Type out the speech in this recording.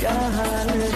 God.